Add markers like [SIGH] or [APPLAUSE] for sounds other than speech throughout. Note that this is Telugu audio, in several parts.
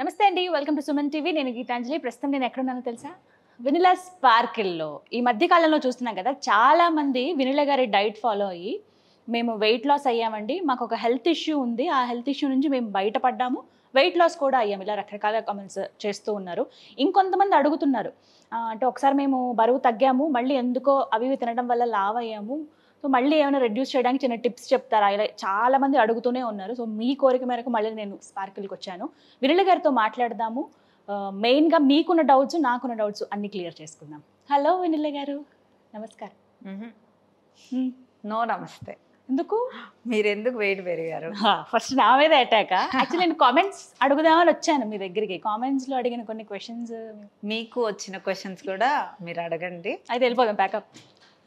నమస్తే అండి వెల్కమ్ టు సుమన్ టీవీ నేను గీతాంజలి. ప్రస్తుతం నేను ఎక్కడున్నానో తెలుసా? వినిలా స్పార్కిల్లో ఈ మధ్య కాలంలో చూస్తున్నాం కదా చాలా మంది వినిలా గారి డైట్ ఫాలో అయ్యి మేము వెయిట్ లాస్ అయ్యామండి. మాకు ఒక హెల్త్ ఇష్యూ ఉంది. ఆ హెల్త్ ఇష్యూ నుంచి మేము బయటపడ్డాము. వెయిట్ లాస్ కూడా అయ్యాము. ఇలా రకరకాల కామెంట్స్ చేస్తూ ఉన్నారు. ఇంకొంతమంది అడుగుతున్నారు. అంటే ఒకసారి మేము బరువు తగ్గాము మళ్ళీ ఎందుకో అవి ఇవి తినడం వల్ల లావ్ అయ్యాము. సో మళ్ళీ ఏమైనా రెడ్యూస్ చేయడానికి చిన్న టిప్స్ చెప్తారా? ఇలా చాలా మంది అడుగుతూనే ఉన్నారు. సో మీ కోరిక మేరకు మళ్ళీ నేను స్పార్కిల్కి వచ్చాను. విరళ గారితో మాట్లాడదాము. మెయిన్గా మీకున్న డౌట్స్ నాకున్న డౌట్స్ అన్ని క్లియర్ చేసుకుందాం. హలో వినిల గారు. నమస్కారం. నో నమస్తే. ఎందుకు? మీరు ఎందుకు వెయిట్ పెరిగారు ఫస్ట్ నా మీద అటాక్ యాక్చువల్లీ నేను కామెంట్స్ అడుగుదామని వచ్చాను మీ దగ్గరికి. కామెంట్స్లో అడిగిన కొన్ని క్వశ్చన్స్ మీకు వచ్చిన క్వశ్చన్స్ కూడా మీరు అడగండి. అయితే వెళ్ళిపోదాం ప్యాకప్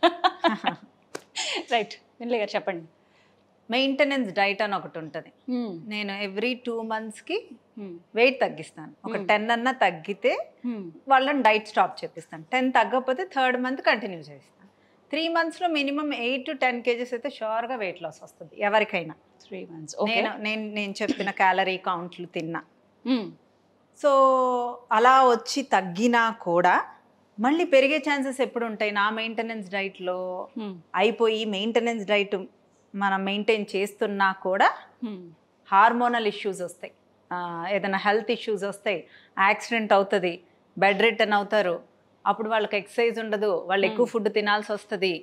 [LAUGHS] రైట్ వినిల గారు చెప్పండి. మెయింటెనెన్స్ డైట్ అని ఒకటి ఉంటుంది. నేను ఎవ్రీ టూ మంత్స్కి. వెయిట్ తగ్గిస్తాను. ఒక. టెన్ అన్నా తగ్గితే. వాళ్ళని డైట్ స్టాప్ చేపిస్తాను. టెన్ తగ్గకపోతే థర్డ్ మంత్ కంటిన్యూ చేస్తాను త్రీ మంత్స్లో minimum eight to ten kgs అయితే షూర్గా వెయిట్ లాస్ వస్తుంది ఎవరికైనా. త్రీ మంత్స్ నేను నేను నేను చెప్పిన క్యాలరీ కౌంట్లు తిన్నా. సో అలా వచ్చి తగ్గినా కూడా మళ్ళీ పెరిగే ఛాన్సెస్ ఎప్పుడు ఉంటాయి నా మెయింటెనెన్స్ డైట్లో అయిపోయి మెయింటెనెన్స్ డైట్ మనం మెయింటైన్ చేస్తున్నా కూడా హార్మోనల్ ఇష్యూస్ వస్తాయి. ఏదైనా హెల్త్ ఇష్యూస్ వస్తాయి యాక్సిడెంట్ అవుతుంది బెడ్ రిటర్న్ అవుతారు అప్పుడు వాళ్ళకి ఎక్సర్సైజ్ ఉండదు వాళ్ళు ఎక్కువ ఫుడ్ తినాల్సి వస్తుంది.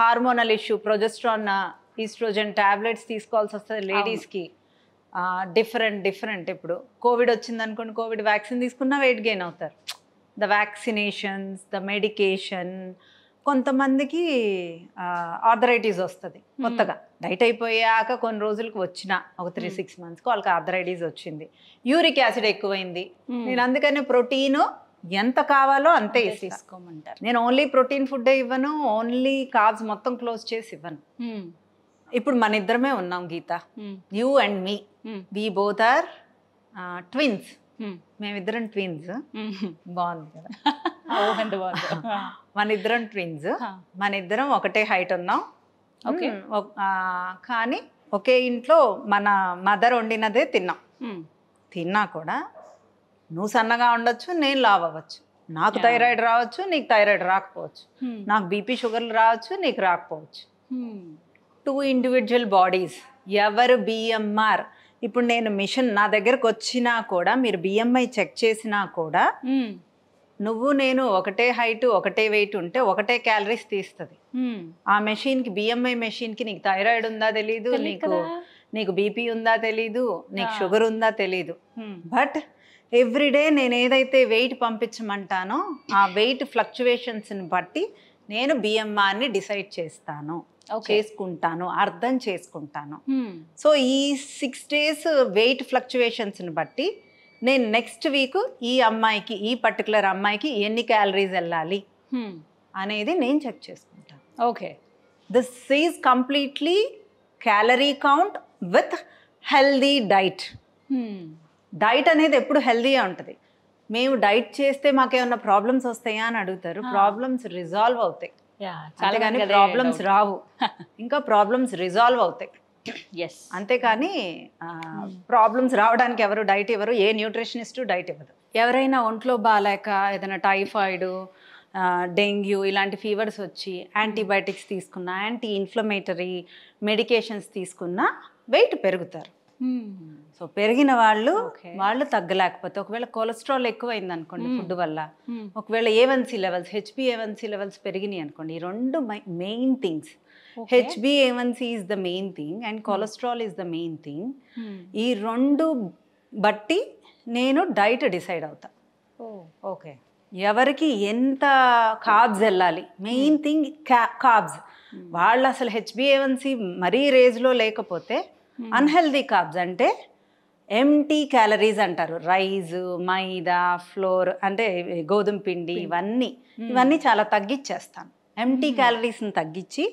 Hormonal issue progesterone estrogen tablets తీసుకోవాల్సి వస్తుంది లేడీస్కి. డిఫరెంట్ డిఫరెంట్ ఇప్పుడు. కోవిడ్ వచ్చింది అనుకోండి కోవిడ్ వ్యాక్సిన్ తీసుకున్నా వెయిట్ గెయిన్ అవుతారు. ద వ్యాక్సినేషన్స్ ద మెడికేషన్ కొంతమందికి ఆర్థరైటిస్ వస్తుంది కొత్తగా. డైట్ అయిపోయాక కొన్ని రోజులకు వచ్చిన ఒక త్రీ సిక్స్ మంత్స్కి వాళ్ళకి ఆర్థరైటిస్ వచ్చింది. యూరిక్ యాసిడ్ ఎక్కువైంది. నేను అందుకని ప్రోటీన్ ఎంత కావాలో అంతే తీసుకోమంటారు. నేను ఓన్లీ ప్రోటీన్ ఫుడ్ ఇవ్వను ఓన్లీ కార్బ్స్ మొత్తం క్లోజ్ చేసి ఇవ్వను. ఇప్పుడు మన ఇద్దరమే ఉన్నాం Geetha. You and me we both are twins మేమిద్దరం ట్విన్స్ బాగుంది కదా. [LAUGHS] ఎంత బాగుంది. [LAUGHS] మన ఇద్దరం ట్విన్స్ మన ఇద్దరం ఒకటే హైట్ ఉన్నాం. ఒక్- ఆ, కానీ ఒకే ఇంట్లో మన మదర్ వండినదే తిన్నాం. తిన్నా కూడా నువ్వు సన్నగా ఉండొచ్చు నేను లావ్ అవ్వచ్చు. నాకు. థైరాయిడ్ రావచ్చు నీకు థైరాయిడ్ రాకపోవచ్చు. నాకు బీపీ షుగర్లు రావచ్చు నీకు రాకపోవచ్చు. టూ ఇండివిజువల్ బాడీస్ ఎవరు బిఎంఆర్ ఇప్పుడు నేను మిషన్ నా దగ్గరకు వచ్చినా కూడా మీరు బిఎంఐ చెక్ చేసినా కూడా నువ్వు నేను ఒకటే హైట్ ఒకటే వెయిట్ ఉంటే ఒకటే క్యాలరీస్ తీస్తుంది. ఆ మెషిన్కి బిఎంఐ మెషిన్కి నీకు థైరాయిడ్ ఉందా తెలీదు నీకు నీకు బీపీ ఉందా తెలీదు నీకు. షుగర్ ఉందా తెలీదు. బట్ ఎవ్రీడే నేను ఏదైతే వెయిట్ పంపించమంటానో ఆ వెయిట్ ఫ్లక్చువేషన్స్ని బట్టి నేను బిఎంఆర్ని డిసైడ్ చేస్తాను. చేసుకుంటాను అర్థం చేసుకుంటాను. సో ఈ సిక్స్ డేస్ వెయిట్ ఫ్లక్చువేషన్స్ని బట్టి నేను నెక్స్ట్ వీక్ ఈ అమ్మాయికి ఈ పర్టికులర్ అమ్మాయికి ఎన్ని క్యాలరీస్ వెళ్ళాలి అనేది నేను చెక్ చేసుకుంటాను. Okay this is completely calorie count with healthy diet. Diet అనేది ఎప్పుడు హెల్దీగా ఉంటుంది. మేము డైట్ చేస్తే మాకేమన్నా ప్రాబ్లమ్స్ వస్తాయా అని అడుగుతారు. ప్రాబ్లమ్స్ రిజాల్వ్ అవుతాయి. చాలా అంతేగాని ప్రాబ్లమ్స్ రావు. [LAUGHS] ఇంకా ప్రాబ్లమ్స్ రిజాల్వ్ అవుతాయి. ఎస్ అంతేకాని ప్రాబ్లమ్స్ రావడానికి ఎవరు డైట్ ఇవ్వరు. ఏ న్యూట్రిషనిస్ట్ డైట్ ఇవ్వదు. ఎవరైనా ఒంట్లో బాగాలేక ఏదైనా టైఫాయిడ్ డెంగ్యూ ఇలాంటి ఫీవర్స్ వచ్చి యాంటీబయాటిక్స్ తీసుకున్నా యాంటీ ఇన్ఫ్లమేటరీ మెడికేషన్స్ తీసుకున్నా వెయిట్ పెరుగుతారు. సో పెరిగిన వాళ్ళు. వాళ్ళు తగ్గలేకపోతే ఒకవేళ కొలెస్ట్రాల్ ఎక్కువైంది అనుకోండి ఫుడ్ వల్ల ఒకవేళ A one C levels HB A one C levels పెరిగినాయి అనుకోండి ఈ రెండు main things HB A one C is the main thing and cholesterol is the main thing ఈ రెండు బట్టి నేను డైట్ డిసైడ్ అవుతా. ఓకే ఎవరికి ఎంత కార్బ్స్ వెళ్ళాలి? మెయిన్ థింగ్ కార్బ్స్ వాళ్ళు అసలు H B A one C మరీ రేజ్లో లేకపోతే అన్హెల్దీ కార్బ్స్ అంటే ఎంటీ క్యాలరీస్ అంటారు. రైస్ మైదా ఫ్లోర్ అంటే గోధుమ పిండి ఇవన్నీ. ఇవన్నీ చాలా తగ్గించేస్తాను ఎంటీ క్యాలరీస్ని తగ్గించి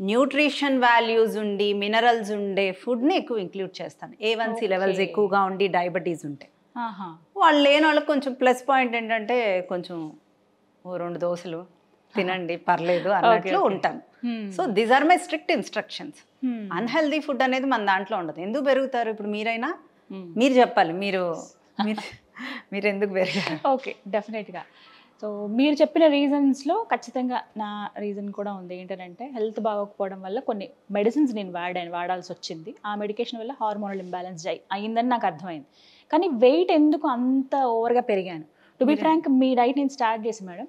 న్యూట్రిషన్ వాల్యూస్ ఉండి మినరల్స్ ఉండే ఫుడ్ని ఎక్కువ ఇంక్లూడ్ చేస్తాను. A one C levels. ఎక్కువగా ఉండి డయాబెటీస్ ఉంటే. వాళ్ళు లేని వాళ్ళకి కొంచెం ప్లస్ పాయింట్ ఏంటంటే కొంచెం ఓ రెండు దోశలు తినండి పర్లేదు అన్నట్లు. ఉంటాను. So these are my strict instructions unhealthy food అనేది మన దాంట్లో ఉండదు. ఎందుకు పెరుగుతారు? ఇప్పుడు మీరైనా? మీరు చెప్పాలి. మీరు మీరు ఎందుకు పెరిగారు? ఓకే డెఫినెట్గా సో మీరు చెప్పిన రీజన్స్లో ఖచ్చితంగా నా రీజన్ కూడా ఉంది. ఏంటంటే హెల్త్ బాగోకపోవడం వల్ల కొన్ని మెడిసిన్స్ నేను వాడాను వాడాల్సి వచ్చింది. ఆ మెడికేషన్ వల్ల హార్మోనల్ ఇంబ్యాలెన్స్ అయి అయిందని నాకు అర్థమైంది. కానీ వెయిట్ ఎందుకు అంత ఓవర్గా పెరిగాను? టు బి ఫ్రాంక్ మీ డైట్ నేను స్టార్ట్ చేసి మేడం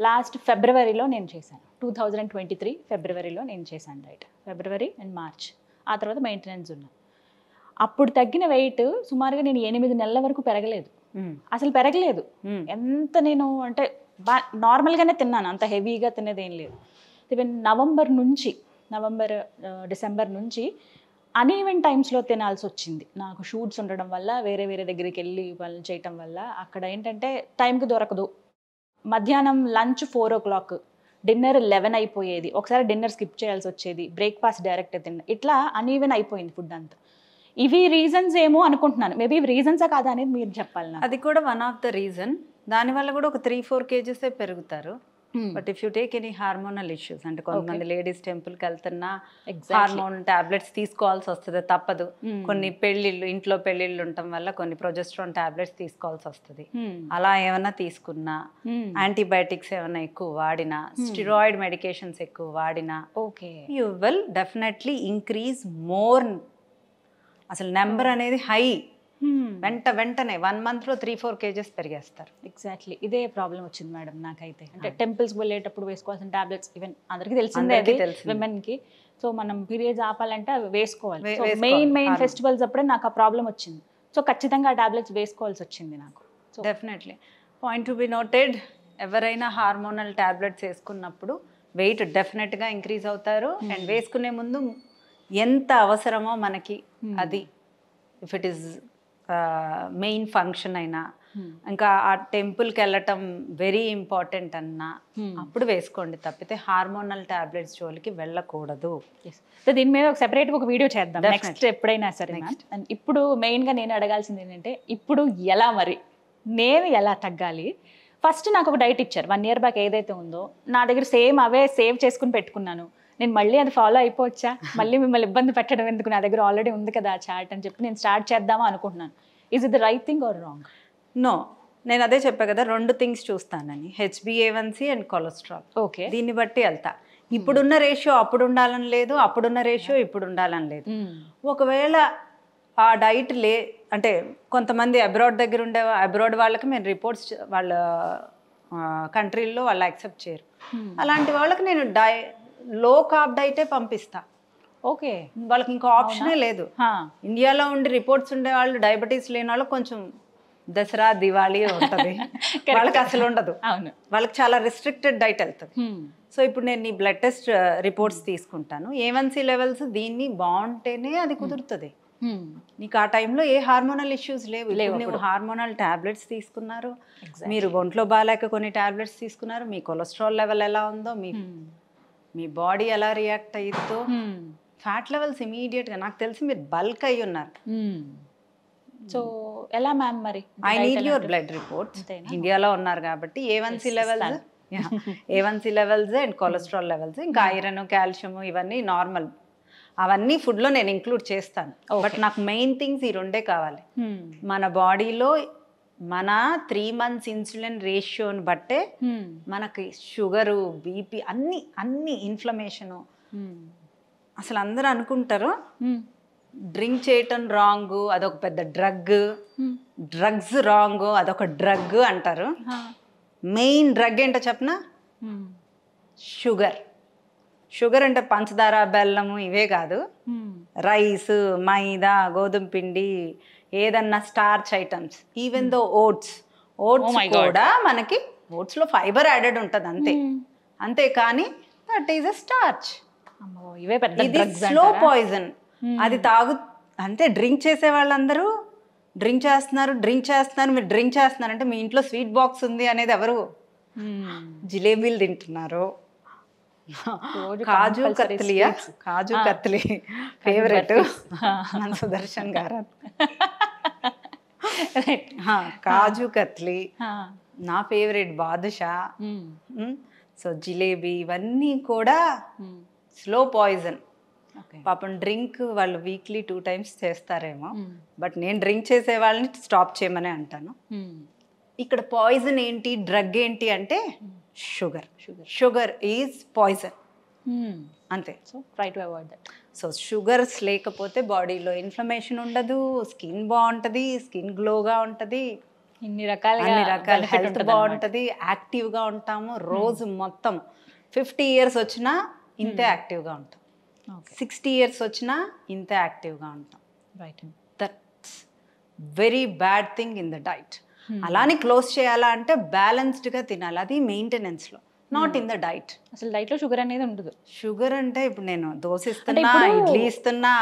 లాస్ట్ ఫిబ్రవరిలో నేను చేశాను. టూ థౌజండ్ ట్వంటీ త్రీ ఫిబ్రవరిలో నేను చేశాను డైట్ ఫిబ్రవరి అండ్ మార్చ్. ఆ తర్వాత మెయింటెనెన్స్ ఉన్నా. అప్పుడు తగ్గిన వెయిట్ సుమారుగా నేను ఎనిమిది నెలల వరకు పెరగలేదు. అసలు పెరగలేదు. ఎంత నేను అంటే బా నార్మల్గానే తిన్నాను. అంత హెవీగా తినేది ఏం లేదు. ఈవెన్ నవంబర్ నుంచి నవంబర్ డిసెంబర్ నుంచి అన్ఈవెన్ టైమ్స్లో తినాల్సి వచ్చింది. నాకు షూట్స్ ఉండడం వల్ల వేరే వేరే దగ్గరికి వెళ్ళి వాళ్ళు చేయటం వల్ల అక్కడ ఏంటంటే టైంకి దొరకదు. మధ్యాహ్నం lunch four o'clock dinner eleven అయిపోయేది. ఒకసారి డిన్నర్ స్కిప్ చేయాల్సి వచ్చేది. బ్రేక్ఫాస్ట్ డైరెక్ట్ తిన్న ఇట్లా అన్ఈవెన్ అయిపోయింది ఫుడ్ అంతా. ఇవి రీజన్స్ ఏమో అనుకుంటున్నాను. మేబీ ఇవి రీజన్సా కాదా అనేది మీరు చెప్పాలి అది కూడా వన్ ఆఫ్ ద రీజన్ దానివల్ల కూడా ఒక త్రీ ఫోర్ కేజెసే పెరుగుతారు. But if you take any hormonal issues అంటే కొంతమంది లేడీస్ టెంపుల్కి వెళ్తున్నా. హార్మోన్ టాబ్లెట్స్ తీసుకోవాల్సి వస్తుంది తప్పదు. Hmm. కొన్ని పెళ్ళిళ్ళు ఇంట్లో పెళ్ళిళ్ళు ఉండటం వల్ల కొన్ని ప్రొజెస్ట్రాన్ టాబ్లెట్స్ తీసుకోవాల్సి వస్తుంది. Hmm. అలా ఏమైనా తీసుకున్నా Hmm. యాంటీబయాటిక్స్ ఏమైనా ఎక్కువ వాడినా స్టిరాయిడ్ మెడికేషన్స్ ఎక్కువ వాడినా okay you will definitely increase more అసలు నెంబర్ అనేది హై వెంట వెంటనే వన్ మంత్లో త్రీ ఫోర్ కేజెస్ పెరిగేస్తారు. ఎగ్జాక్ట్లీ ఇదే ప్రాబ్లం వచ్చింది మేడం నాకైతే. అంటే టెంపుల్స్ వెళ్ళేటప్పుడు వేసుకోవాల్సిన టాబ్లెట్స్ ఈవెన్ అందరికీ తెలిసిందే. విమెన్కి సో మనం పీరియడ్స్ ఆపాలంటే అవి వేసుకోవాలి. Main main. ఫెస్టివల్స్ అప్పుడే నాకు ఆ ప్రాబ్లం వచ్చింది. సో ఖచ్చితంగా ఆ టాబ్లెట్స్ వేసుకోవాల్సి వచ్చింది నాకు. So definitely point to be noted ఎవరైనా హార్మోనల్ టాబ్లెట్స్ వేసుకున్నప్పుడు వెయిట్ డెఫినెట్గా ఇంక్రీజ్ అవుతారు. అండ్ వేసుకునే ముందు ఎంత అవసరమో మనకి అది. If it is main function అయినా. ఇంకా ఆ టెంపుల్కి వెళ్ళటం వెరీ ఇంపార్టెంట్ అన్నా. అప్పుడు వేసుకోండి. తప్పితే హార్మోనల్ టాబ్లెట్స్ జోలికి వెళ్ళకూడదు. సో దీని మీద ఒక సెపరేట్ ఒక వీడియో చేద్దాం. నెక్స్ట్ ఎప్పుడైనా సరే ఇప్పుడు మెయిన్గా నేను అడగాల్సింది ఏంటంటే ఇప్పుడు ఎలా మరి? నేను ఎలా తగ్గాలి? ఫస్ట్ నాకు ఒక డైట్ ఇచ్చారు. వన్ ఇయర్ బ్యాక్ ఏదైతే ఉందో నా దగ్గర సేమ్ అవే సేవ్ చేసుకుని పెట్టుకున్నాను. నేను మళ్ళీ అది ఫాలో అయిపోవచ్చా? మళ్ళీ మిమ్మల్ని ఇబ్బంది పెట్టడం ఎందుకు? నా దగ్గర ఆల్రెడీ ఉంది కదా ఆ చాట్ అని చెప్పి నేను స్టార్ట్ చేద్దామా అనుకుంటున్నాను. Is it the right thing or wrong no నేను అదే చెప్పా కదా రెండు థింగ్స్ చూస్తానని. హెచ్బిఏవన్సీ అండ్ కొలెస్ట్రాల్ ఓకే దీన్ని బట్టి వెళ్తా. ఇప్పుడున్న రేషియో అప్పుడు ఉండాలని లేదు అప్పుడున్న రేషియో ఇప్పుడు ఉండాలని లేదు. ఒకవేళ ఆ డైట్ లే అంటే కొంతమంది అబ్రాడ్ దగ్గర ఉండే అబ్రాడ్ వాళ్ళకి మేము రిపోర్ట్స్ వాళ్ళ కంట్రీల్లో వాళ్ళు యాక్సెప్ట్ చేయరు. అలాంటి వాళ్ళకి నేను డై లో కార్బ్ డైటే పంపిస్తా. ఓకే. వాళ్ళకి ఇంకో ఆప్షనే లేదు. ఇండియాలో ఉండి రిపోర్ట్స్ ఉండే వాళ్ళు డయాబెటీస్ లేని వాళ్ళకి కొంచెం దసరా దివాళీ ఉంటుంది. [LAUGHS] వాళ్ళకి అసలు ఉండదు. అవును. వాళ్ళకి చాలా రిస్ట్రిక్టెడ్ డైట్ వెళ్తుంది. Hmm. సో ఇప్పుడు నేను నీ బ్లడ్ టెస్ట్ రిపోర్ట్స్ తీసుకుంటాను. ఏవన్సీ లెవెల్స్ దీన్ని బాగుంటేనే అది కుదురుతుంది. Hmm. నీకు ఆ టైంలో ఏ హార్మోనల్ ఇష్యూస్ లేవు. లేవు హార్మోనల్ టాబ్లెట్స్ తీసుకున్నారు. మీరు ఒంట్లో బాగాలేక కొన్ని టాబ్లెట్స్ తీసుకున్నారు. మీ కొలెస్ట్రాల్ లెవెల్ ఎలా ఉందో మీ Hmm. మీ బాడీ ఎలా రియాక్ట్ అయ్యిద్దో Hmm. ఫ్యాట్ లెవెల్స్ ఇమీడియట్గా నాకు తెలిసి మీరు బల్క్ అయ్యి ఉన్నారు. సో ఎలా మ్యామ్ మరి? I need your blood reports? ఇండియాలో ఉన్నారు కాబట్టి A one C levels A one C levels and cholesterol levels. ఇంకా ఐరన్ కాల్షియం ఇవన్నీ నార్మల్. అవన్నీ ఫుడ్లో నేను ఇంక్లూడ్ చేస్తాను. బట్ నాకు మెయిన్ థింగ్స్ ఈ రెండే కావాలి. మన బాడీలో మన త్రీ మంత్స్ ఇన్సులిన్ రేషియోని బట్టే మనకి షుగరు బీపీ అన్ని అన్ని ఇన్ఫ్లమేషను అసలు అందరూ అనుకుంటారు డ్రింక్ చేయటం రాంగ్ అదొక పెద్ద డ్రగ్ డ్రగ్స్ రాంగ్ అదొక డ్రగ్ అంటారు. మెయిన్ డ్రగ్ ఏంటో చెప్పనా? షుగర్ షుగర్ అంటే పంచదార బెల్లము ఇవే కాదు. రైస్ మైదా గోధుమ పిండి ఏదన్నా starch items even though oats oats. కూడా మనకి ఓట్స్లో ఫైబర్ యాడెడ్ ఉంటుంది అంతే అంతే కానీ దట్ ఈస్ అ స్టార్చ్ అమ్మో ఇవే పెద్ద ఇది స్లో? పాయిజన్ అది తాగు అంతే డ్రింక్ చేసే వాళ్ళందరూ డ్రింక్ చేస్తున్నారు డ్రింక్ చేస్తున్నారు మీరు డ్రింక్ చేస్తున్నారు అంటే మీ ఇంట్లో స్వీట్ బాక్స్ ఉంది అనేది ఎవరు Hmm. జిలేబీలు తింటున్నారు కాజు కత్లియా. కాజు. కత్లి ఫేవరెట్. మన సుదర్శన్ గారు [LAUGHS] కాజు కత్లి. నా ఫేవరెట్ బాదుషా. సో జిలేబీ ఇవన్నీ కూడా. Slow poison. పాపం డ్రింక్ వాళ్ళు వీక్లీ టూ టైమ్స్ చేస్తారేమో. బట్ నేను డ్రింక్ చేసే వాళ్ళని స్టాప్ చేయమని అంటాను. ఇక్కడ పాయిజన్ ఏంటి డ్రగ్ ఏంటి అంటే sugar sugar sugar is poison అంతే. So try to avoid that so sugars లేకపోతే బాడీలో ఇన్ఫ్లమేషన్ ఉండదు స్కిన్ బాగుంటుంది స్కిన్ గ్లోగా ఉంటుంది. ఇన్ని అన్ని రకాల benefit హెల్త్. బాగుంటుంది యాక్టివ్గా ఉంటాము. రోజు మొత్తం ఫిఫ్టీ ఇయర్స్ వచ్చినా ఇంతే యాక్టివ్గా ఉంటాం. ఓకే సిక్స్టీ ఇయర్స్ వచ్చినా ఇంతే యాక్టివ్గా ఉంటాం. Right that's very bad thing in the diet అలానే క్లోజ్ చేయాలా అంటే బ్యాలెన్స్డ్గా తినాలి. అది మెయింటెనెన్స్లో నాట్ ఇన్ ద డైట్ అసలు డైట్లో షుగర్ అనేది ఉండదు. షుగర్ అంటే ఇప్పుడు నేను దోశ ఇస్తున్నా ఇడ్లీ ఇస్తున్నా.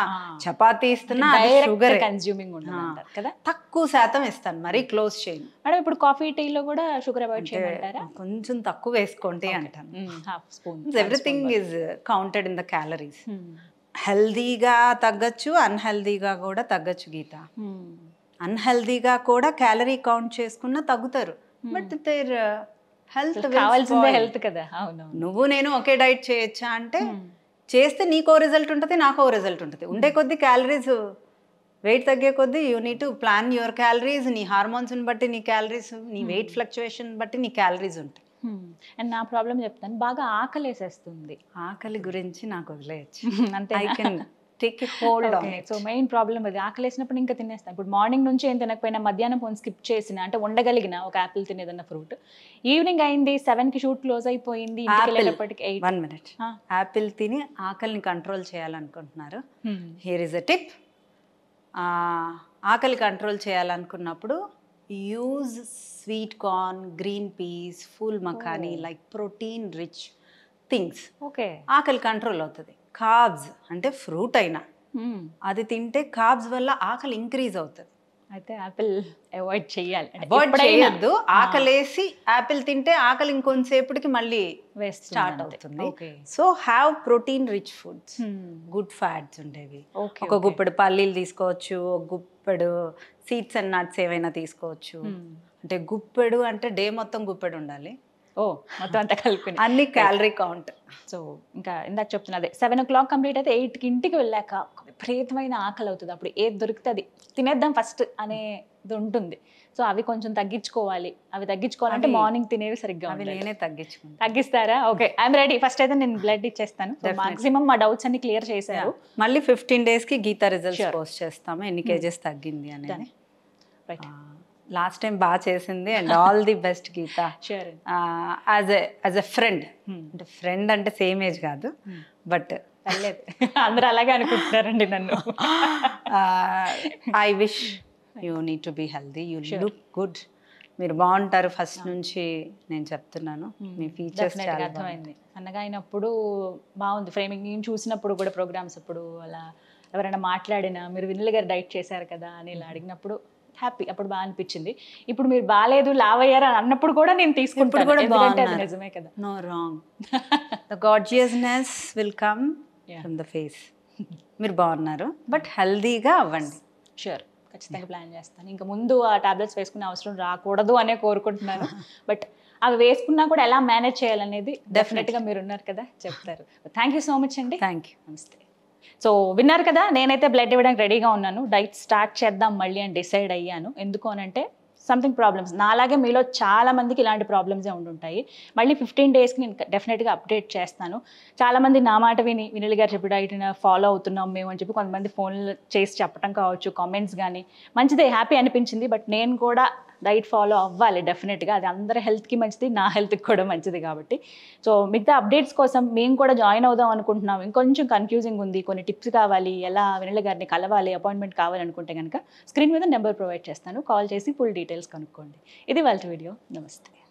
చపాతీ ఇస్తున్నా షుగర్ కన్స్యూమింగ్ ఉండదు కదా? తక్కువ శాతం ఇస్తాను మరీ క్లోజ్ చేయను. మేడం ఇప్పుడు కాఫీ టీ లో కూడా షుగర్ అవాయిడ్ చేయమంటారా? కొంచెం తక్కువ వేసుకోండి అంటాను. Half spoon everything is counted in the calories హెల్దీగా తగ్గచ్చు అన్హెల్దీగా కూడా తగ్గచ్చు గీత. అన్హెల్దీగా కూడా క్యాలరీ కౌంట్ చేసుకున్నా తగ్గుతారు. బట్ దేర్ హెల్త్ కావాల్సిందే హెల్త్ కదా. అవును నువ్వు నేను ఒకే డైట్ చేయొచ్చా అంటే చేస్తే నీకో రిజల్ట్ ఉంటుంది నాకో రిజల్ట్ ఉంటుంది. ఉండే కొద్దీ క్యాలరీస్ వెయిట్ తగ్గే కొద్దీ you need to plan your calories నీ హార్మోన్స్ని బట్టి నీ క్యాలరీస్ నీ వెయిట్ ఫ్లక్చుయేషన్ బట్టి నీ క్యాలరీస్ ఉంటాయి. అండ్ నా ప్రాబ్లం చెప్తాను బాగా ఆకలేసేస్తుంది. ఆకలి గురించి నాకు వదిలేయచ్చు. [LAUGHS] అంతే I can take hold on so main problem అది ఆకలేసినప్పుడు ఇంకా తినేస్తాను ఇప్పుడు మార్నింగ్ నుంచి ఏం తినకపోయినా మధ్యాహ్నం ఫోన్ స్కిప్ చేసిన అంటే ఉండగలిగిన ఒక యాపిల్ తినేదన్న ఫ్రూట్ ఈవినింగ్ అయింది సెవెన్కి షూట్ క్లోజ్ అయిపోయింది వన్ మినిట్ యాపిల్ తిని ఆకలిని కంట్రోల్ చేయాలనుకుంటున్నారు. హియర్ ఇస్ అ టిప్ ఆకలి కంట్రోల్ చేయాలనుకున్నప్పుడు use sweet corn green peas full makhana like protein rich things okay ఆకలి కంట్రోల్ అవుతుంది. కార్బ్స్ అంటే ఫ్రూట్ అయినా. అది తింటే కార్బ్స్ వల్ల ఆకలి ఇంక్రీజ్ అవుతుంది. అయితే యాపిల్ అవాయిడ్ చేయాలి. అవాయిడ్ చేయొద్దు. ఆకలేసి యాపిల్ తింటే ఆకలి ఇంకొంతసేపటికి మళ్ళీ వేస్తుంది స్టార్ట్. అవుతుంది. So have protein rich foods good fats ఉండేవి. ఒక గుప్పెడు పల్లీలు తీసుకోవచ్చు ఒక గుప్పెడు సీడ్స్ అండ్ నట్స్ ఏవైనా తీసుకోవచ్చు. అంటే గుప్పెడు అంటే డే మొత్తం గుప్పెడు ఉండాలి. ఓ మొత్తం అంతా కలిపి అన్ని క్యాలరీ కౌంట్ సో ఇంకా ఇందాక చెప్తున్నా అదే సెవెన్ ఓ క్లాక్ కంప్లీట్ అయితే ఎయిట్కి ఇంటికి వెళ్ళాక ఒక విపరీతమైన ఆకలి అవుతుంది. అప్పుడు ఏది దొరికితే అది తినేద్దాం ఫస్ట్ అనేది ఉంటుంది. సో అవి కొంచెం తగ్గించుకోవాలి. అవి తగ్గించుకోవాలంటే మార్నింగ్ తినేవి సరిగ్గా అవి నేనే తగ్గించుకుంటాను తగ్గిస్తారా? ఓకే ఐఎమ్ రెడీ ఫస్ట్ అయితే నేను బ్లడ్ ఇచ్చేస్తాను. మాక్సిమం మా డౌట్స్ అన్ని క్లియర్ చేశారు. మళ్ళీ ఫిఫ్టీన్ డేస్కి గీతా రిజల్ట్స్. పోస్ట్ చేస్తాము. ఎన్ని కేజెస్ తగ్గింది అనేది. రైట్ లాస్ట్ టైం బాగా చేసింది and all the best Geetha. As a as a friend అంటే ఫ్రెండ్ అంటే సేమ్ ఏజ్ కాదు బట్ పర్లేదు. అందరూ అలాగే అనుకుంటున్నారండి నన్ను. I wish you need to be healthy you look good మీరు బాగుంటారు ఫస్ట్ నుంచి నేను చెప్తున్నాను. మీ ఫీచర్స్ చాలా అర్థమైంది. సన్నగా అయినప్పుడు బాగుంది. ఫ్రేమింగ్ నేను చూసినప్పుడు కూడా ప్రోగ్రామ్స్ అప్పుడు అలా ఎవరైనా మాట్లాడినా మీరు వినిల్ గారు డైట్ చేశారు కదా అని ఇలా అడిగినప్పుడు హ్యాపీ అప్పుడు బాగా అనిపించింది. ఇప్పుడు మీరు బాగాలేదు లావయ్యారు అని అన్నప్పుడు కూడా నేను తీసుకుంటాను. కూడా బాగున్నారు. నిజమే కదా. No wrong the gorgeousness will come. From the face మీరు బాగున్నారు. బట్ హెల్దీగా అవ్వండి. షూర్ ఖచ్చితంగా ప్లాన్ చేస్తాను. ఇంకా ముందు ఆ టాబ్లెట్స్ వేసుకునే అవసరం రాకూడదు అనే కోరుకుంటున్నాను. [LAUGHS] బట్ అవి వేసుకున్నా కూడా ఎలా మేనేజ్ చేయాలనేది డెఫినెట్గా మీరు ఉన్నారు కదా చెప్తారు. థ్యాంక్ యూ సో మచ్ అండి. థ్యాంక్ యూ నమస్తే సో విన్నారు కదా నేనైతే బ్లడ్ ఇవ్వడానికి రెడీగా ఉన్నాను. డైట్ స్టార్ట్ చేద్దాం మళ్ళీ అని డిసైడ్ అయ్యాను. ఎందుకు అని అంటే సంథింగ్ ప్రాబ్లమ్స్ నాలాగే మీలో చాలా మందికి ఇలాంటి ప్రాబ్లమ్సే ఉండుంటాయి. మళ్ళీ ఫిఫ్టీన్ డేస్కి నేను డెఫినెట్గా అప్డేట్ చేస్తాను. చాలామంది నా మాట విని వినిల్ గారు చెప్పి డైట్ ఫాలో అవుతున్నాం మేము అని చెప్పి కొంతమంది ఫోన్లు చేసి చెప్పడం కావచ్చు కామెంట్స్ కానీ మంచిదే హ్యాపీ అనిపించింది. బట్ నేను కూడా డైట్ ఫాలో అవ్వాలి డెఫినెట్గా. అది అందరి హెల్త్కి మంచిది నా హెల్త్కి కూడా మంచిది కాబట్టి. సో మిగతా అప్డేట్స్ కోసం మేము కూడా జాయిన్ అవుదాం అనుకుంటున్నాం. ఇంకొంచెం కన్ఫ్యూజింగ్ ఉంది. కొన్ని టిప్స్ కావాలి ఎలా వినల గారిని కలవాలి అపాయింట్మెంట్ కావాలనుకుంటే కనుక స్క్రీన్ మీద నెంబర్ ప్రొవైడ్ చేస్తాను. కాల్ చేసి ఫుల్ డీటెయిల్స్ కనుక్కోండి. ఇది వాళ్ళ వీడియో. నమస్తే.